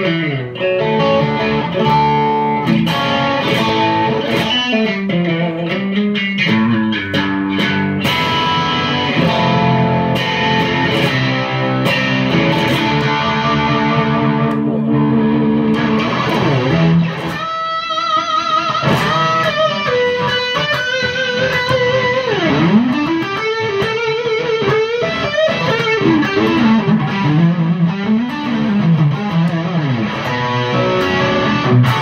Música Oh,